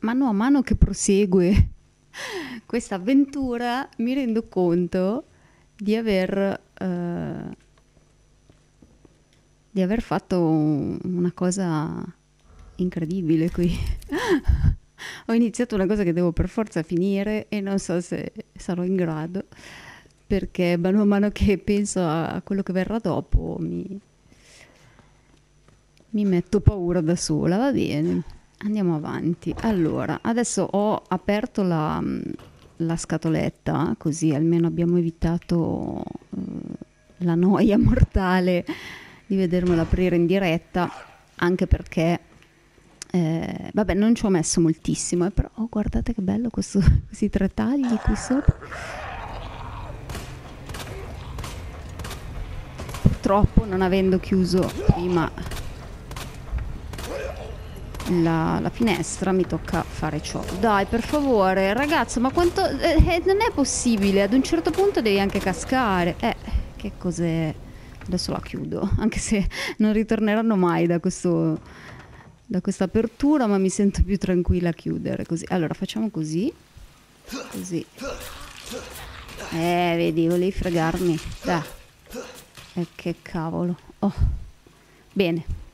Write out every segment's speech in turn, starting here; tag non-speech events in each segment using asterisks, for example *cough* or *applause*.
mano a mano che prosegue *laughs* questa avventura mi rendo conto di aver, uh, di aver fatto una cosa incredibile qui. *laughs* Ho iniziato una cosa che devo per forza finire e non so se sarò in grado perché mano a mano che penso a quello che verrà dopo mi, mi metto paura da sola, va bene. Andiamo avanti. Allora, adesso ho aperto la, la scatoletta, così almeno abbiamo evitato uh, la noia *laughs* mortale di vedermela aprire in diretta, anche perché, eh, vabbè, non ci ho messo moltissimo, eh, però oh, guardate che bello questo, *laughs* questi tre tagli qui sopra. Purtroppo, non avendo chiuso prima la, la, finestra mi tocca fare ciò. Dai per favore ragazzo ma quanto eh, eh, non è possibile ad un certo punto devi anche cascare. Eh che cos'è? Adesso la chiudo *laughs* anche se non ritorneranno mai da questo da questa apertura ma mi sento più tranquilla a chiudere così. Allora facciamo così. Così. Eh vedi volevi fregarmi. Dai. E eh, che cavolo. Oh. Bene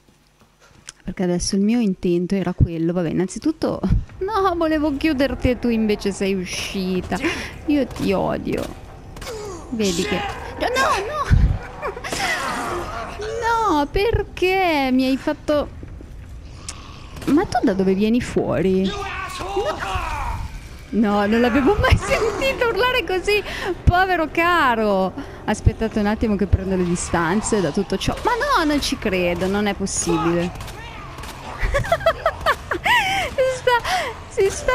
perché adesso il mio intento era quello, vabbè, innanzitutto *laughs* no, volevo chiuderti e tu invece sei uscita. Io ti odio. Vedi che No, no. No, *laughs* perché mi hai fatto Ma tu da dove vieni fuori? No. No, non l'avevo mai *laughs* sentito urlare così, povero caro. Aspettate un attimo che prendo le distanze da tutto ciò. Ma no, non ci credo, non è possibile si, sta, si sta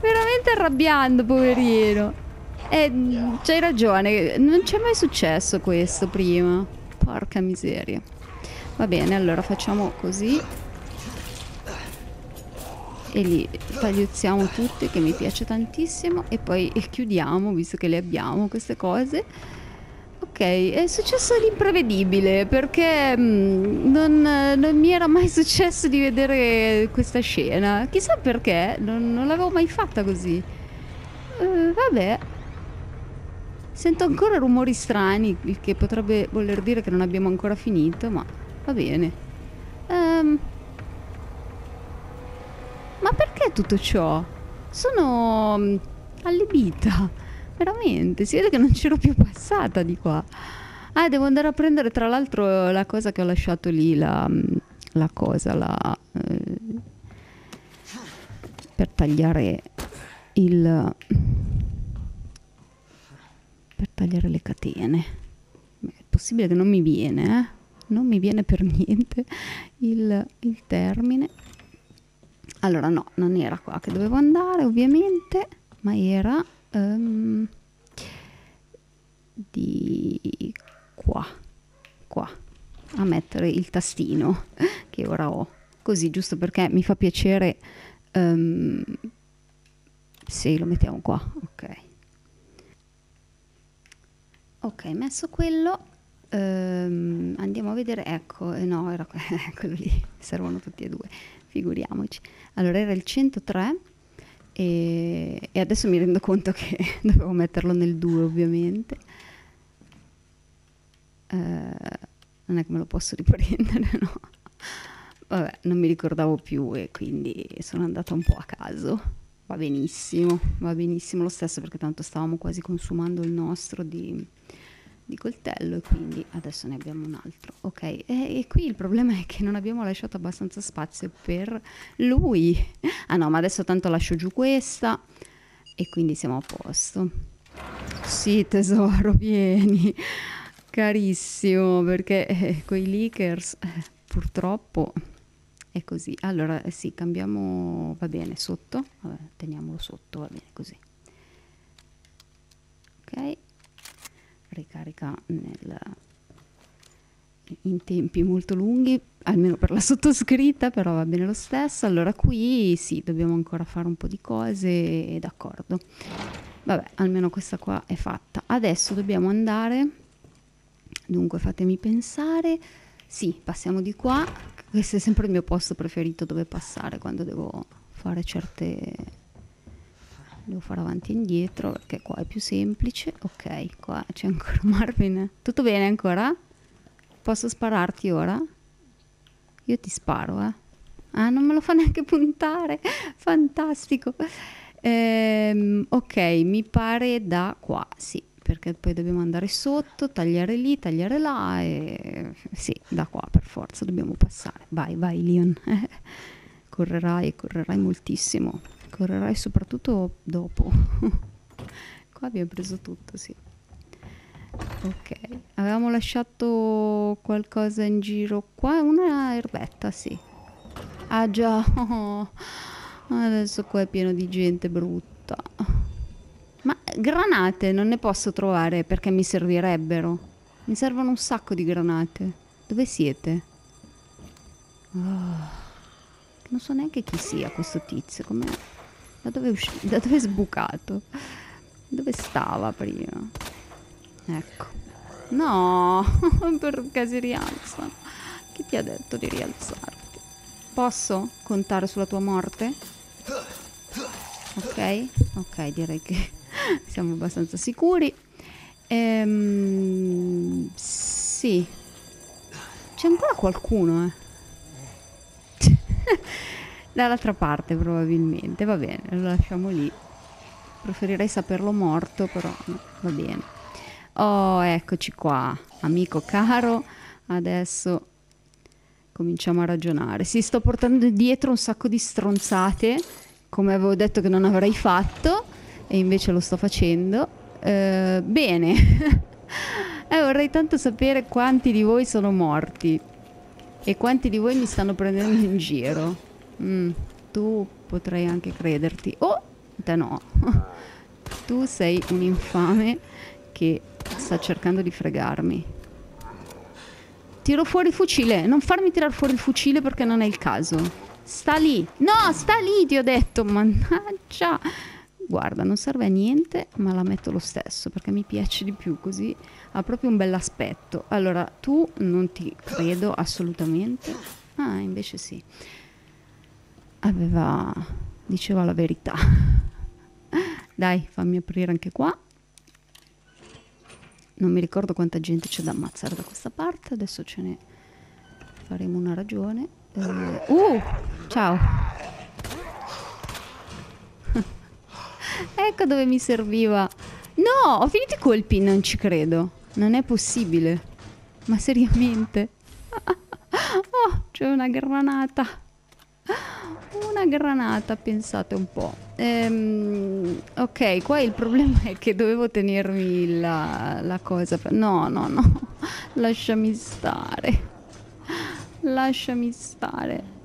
veramente arrabbiando, poverino. Mm, c'hai ragione, non c'è mai successo questo prima. Porca miseria. Va bene, allora facciamo così. E li tagliuzziamo tutti, che mi piace tantissimo. E poi chiudiamo, visto che le abbiamo queste cose. Ok, è successo l'imprevedibile perché mm, non, non, mi era mai *laughs* successo di vedere questa scena. Chissà perché, non, non l'avevo mai fatta così. Uh, vabbè. Sento ancora rumori strani, il che potrebbe voler dire che non abbiamo ancora finito, ma va bene. Um, ma perché tutto ciò? Sono mm, allibita. Veramente, si vede che non c'ero più passata di qua. Ah, devo andare a prendere tra l'altro la cosa che ho lasciato lì, la, la cosa, la... Eh, per tagliare il... per tagliare le catene. È possibile che non mi viene, eh? Non mi viene per niente il, il termine. Allora no, non era qua che dovevo andare ovviamente, ma era um, di qua, qua, a mettere il tastino che ora ho, così giusto perché mi fa piacere um, se lo mettiamo qua, ok. Ok, messo quello, um, andiamo a vedere, ecco, eh, no, era *laughs* quello lì, servono tutti e due, figuriamoci. Allora era il 103 e, e, adesso mi rendo conto che *laughs* dovevo metterlo nel 2 ovviamente. Uh, non è che me lo posso riprendere, *laughs* no? Vabbè, non mi ricordavo più e quindi sono andata un po' a caso. Va benissimo, va benissimo lo stesso perché tanto stavamo quasi consumando il nostro di di coltello e quindi adesso ne abbiamo un altro. Ok, e, e, qui il problema è che non abbiamo lasciato abbastanza spazio per lui. Ah no, ma adesso tanto lascio giù questa e quindi siamo a posto. Sì, tesoro, *laughs* vieni. Carissimo, perché eh, quei leakers eh, purtroppo è così. Allora, eh, sì, cambiamo, va bene, sotto. Vabbè, teniamolo sotto, va bene così. Ok ricarica nel, in tempi molto lunghi, almeno per la *laughs* sottoscritta, però va bene lo stesso. Allora qui sì, dobbiamo ancora fare un po' di cose, d'accordo. Vabbè, almeno questa qua è fatta. Adesso dobbiamo andare, dunque fatemi pensare, sì, passiamo di qua, questo è sempre il mio posto preferito dove passare quando devo fare certe devo fare avanti e indietro perché qua è più semplice. Ok qua c'è ancora *laughs* Marvin. Tutto bene ancora? posso spararti ora? io ti sparo eh. Ah non me lo fa neanche puntare. *laughs* Fantastico. Ehm, ok mi pare da qua sì perché poi dobbiamo andare sotto tagliare lì tagliare là e sì da qua per forza dobbiamo passare. Vai vai Leon. *laughs* Correrai correrai moltissimo correrai soprattutto dopo. *laughs* Qua abbiamo preso tutto, sì. Ok, avevamo lasciato qualcosa in giro qua, una erbetta, sì. Ah già, *laughs* adesso qua è pieno di gente brutta. Ma granate non ne posso trovare perché mi servirebbero. Mi servono un sacco di granate. Dove siete? Oh, non so neanche chi sia questo tizio, come da dove è uscito? Da dove è sbucato? Dove stava prima? Ecco. No, *laughs* perché si rialza? Chi ti ha detto di rialzarti? Posso contare sulla tua morte? Ok, ok, direi che *laughs* siamo abbastanza sicuri. Ehm, sì. C'è ancora qualcuno, eh. *laughs* dall'altra parte probabilmente, va bene, lo lasciamo lì. Preferirei saperlo morto, però no, va bene. Oh, eccoci qua, amico caro, adesso cominciamo a ragionare. Si sto portando dietro un sacco di stronzate, come avevo detto che non avrei fatto, e invece lo sto facendo. Uh, bene, *laughs* eh, vorrei tanto sapere quanti di voi sono morti e quanti di voi mi stanno prendendo in giro. Mm, tu potrei anche crederti. Oh, te no. *laughs* tu sei un infame che sta cercando di fregarmi. Tiro fuori il fucile. Non farmi tirare fuori il fucile perché non è il caso. Sta lì. No, sta lì, ti ho detto. Mannaggia. Guarda, non serve a niente, ma la metto lo stesso perché mi piace di più così. Ha proprio un bell'aspetto. Allora, tu non ti credo assolutamente. Ah, invece sì aveva diceva la verità. *laughs* Dai fammi aprire anche qua. Non mi ricordo quanta gente c'è da ammazzare da questa parte adesso ce ne faremo una ragione. Eh, uh ciao. *laughs* Ecco dove mi serviva. No ho finito i colpi non ci credo. Non è possibile. Ma seriamente? *laughs* Oh c'è una granata una granata, pensate un po'. Ehm, ok, qua il problema è che dovevo tenermi la, la cosa. No, no, no. *laughs* Lasciami stare. Lasciami stare.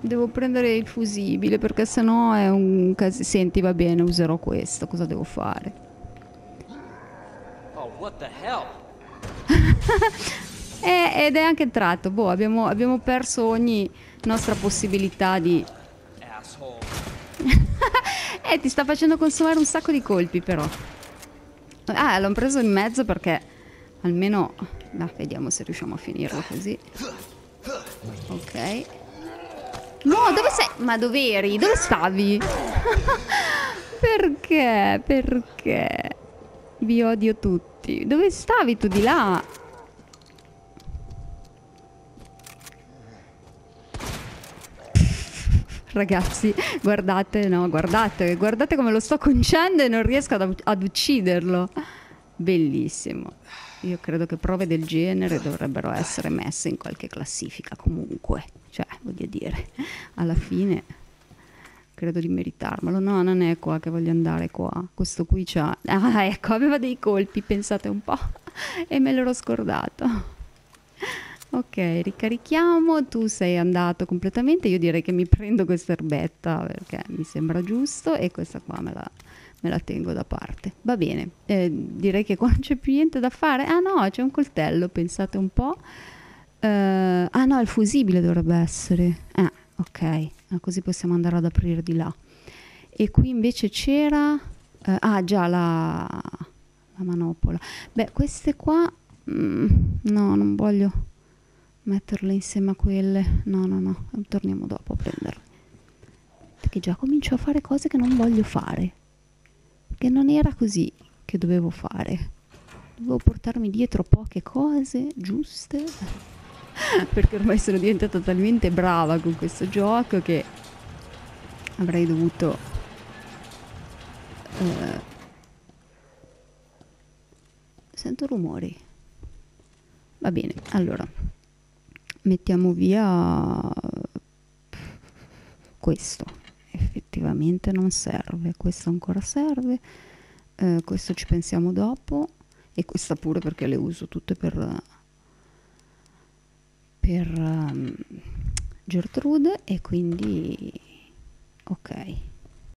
Devo prendere il fusibile perché sennò è un caso. Senti, va bene, userò questo. Cosa devo fare? Oh, what the hell? *laughs* eh, ed è anche entrato. Boh, abbiamo, abbiamo perso ogni nostra possibilità di *laughs* eh, ti sta facendo consumare un sacco di colpi però. Ah, l'ho preso in mezzo perché almeno... Ah, vediamo se riusciamo a finirlo così. Ok. No, dove sei? Ma dove eri? Dove stavi? *laughs* perché? Perché? Vi odio tutti. Dove stavi tu di là? Ragazzi, guardate, no, guardate, guardate come lo sto conciando e non riesco ad, ad ucciderlo. Bellissimo. Io credo che prove del genere dovrebbero essere messe in qualche classifica comunque. Cioè, voglio dire, alla fine credo di meritarmelo. No, non è qua che voglio andare qua. Questo qui c'ha... Ah, ecco, aveva dei colpi, pensate un po'. *laughs* e me l'ero scordato. Ok, ricarichiamo, tu sei andato completamente, io direi che mi prendo questa erbetta perché mi sembra giusto e questa qua me la, me la tengo da parte. Va bene, eh, direi che qua non *laughs* c'è più niente da fare. Ah no, c'è un coltello, pensate un po'. Uh, ah no, il fusibile dovrebbe essere. Ah, ok, ah, così possiamo andare ad aprire di là. E qui invece c'era... Uh, ah già, la, la manopola. Beh, queste qua... Mm, no, non voglio metterle insieme a quelle. No, no, no, torniamo dopo a prenderle. che già comincio a fare cose che non voglio fare. Che non era così che dovevo fare. Dovevo portarmi dietro poche cose giuste. *laughs* Perché ormai sono diventata talmente brava con questo gioco che avrei dovuto... Uh, sento rumori. Va bene, allora mettiamo via questo. Effettivamente non serve questo ancora serve eh, questo ci pensiamo dopo e questa pure perché le uso tutte per per um, Gertrude e quindi ok